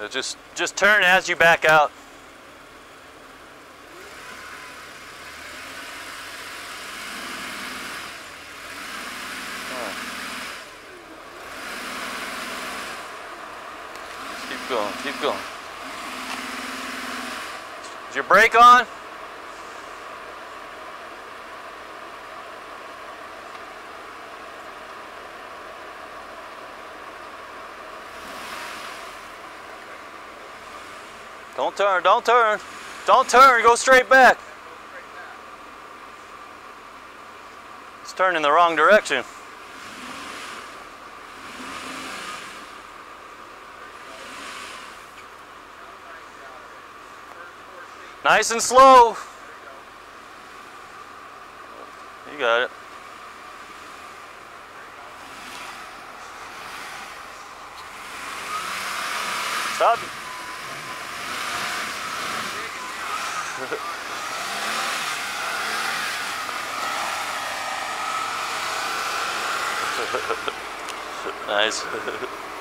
Uh, Just, just turn as you back out. Keep going, keep going. Is your brake on? Don't turn, don't turn. Don't turn, go straight back. It's turning the wrong direction. Nice and slow. You got it. Stop. nice.